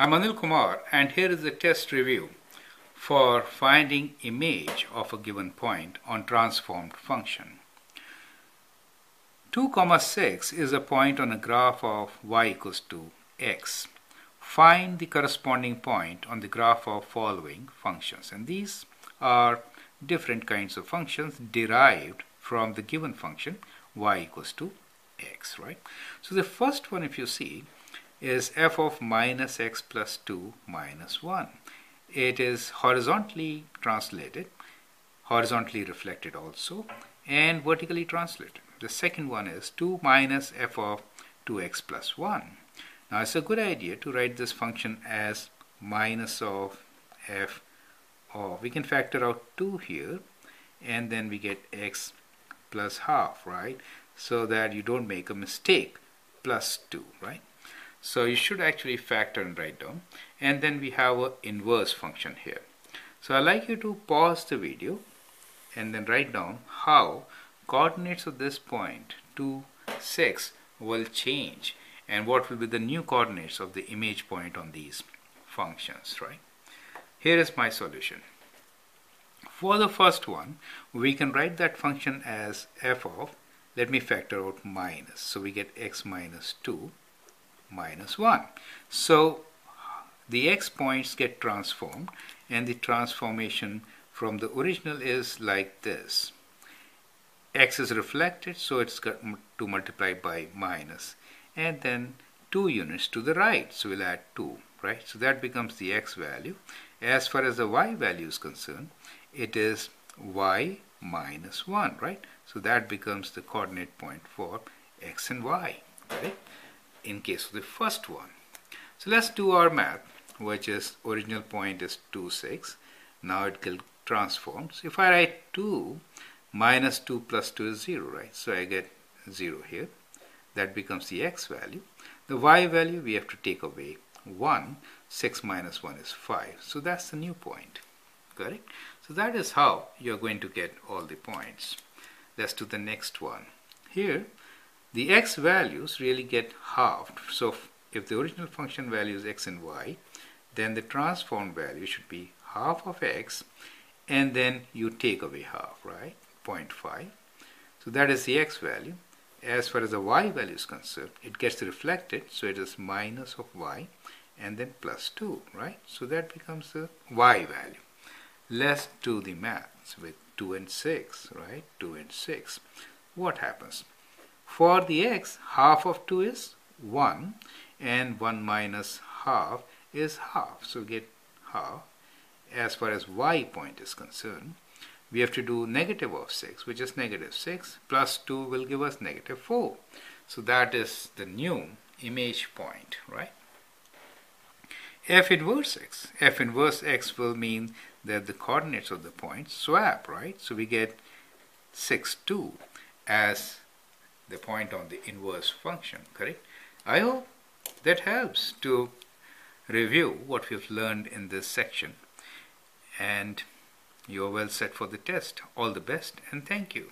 I'm Anil Kumar and here is a test review for finding image of a given point on transformed function. 2 comma 6 is a point on a graph of y equals to x. Find the corresponding point on the graph of following functions and these are different kinds of functions derived from the given function y equals to x right so the first one if you see is f of minus x plus 2 minus 1. It is horizontally translated, horizontally reflected also, and vertically translated. The second one is 2 minus f of 2x plus 1. Now it's a good idea to write this function as minus of f of, we can factor out 2 here, and then we get x plus half, right? So that you don't make a mistake, plus 2, right? So you should actually factor and write down. And then we have an inverse function here. So I'd like you to pause the video and then write down how coordinates of this point 2, 6 will change and what will be the new coordinates of the image point on these functions, right? Here is my solution. For the first one, we can write that function as f of, let me factor out minus. So we get x minus 2 minus 1. So the x points get transformed and the transformation from the original is like this. x is reflected so it's got to multiply by minus and then 2 units to the right so we'll add 2 right so that becomes the x value as far as the y value is concerned it is y minus 1 right so that becomes the coordinate point for x and y right in case of the first one. So let's do our math, which is original point is 2, 6. Now it will transform. So if I write 2 minus 2 plus 2 is 0, right? So I get 0 here. That becomes the x value. The y value we have to take away 1. 6 minus 1 is 5. So that's the new point. Correct? So that is how you're going to get all the points. Let's do the next one. Here the x values really get halved. So if the original function value is x and y, then the transformed value should be half of x and then you take away half, right? 0.5. So that is the x value. As far as the y value is concerned, it gets reflected, so it is minus of y and then plus 2, right? So that becomes the y value. Let's do the maths with 2 and 6, right? 2 and 6. What happens? For the x, half of 2 is 1 and 1 minus half is half. So get half. As far as y point is concerned, we have to do negative of 6, which is negative 6, plus 2 will give us negative 4. So that is the new image point, right? f inverse x. f inverse x will mean that the coordinates of the point swap, right? So we get 6, 2 as the point on the inverse function, correct? I hope that helps to review what we've learned in this section and you're well set for the test. All the best and thank you.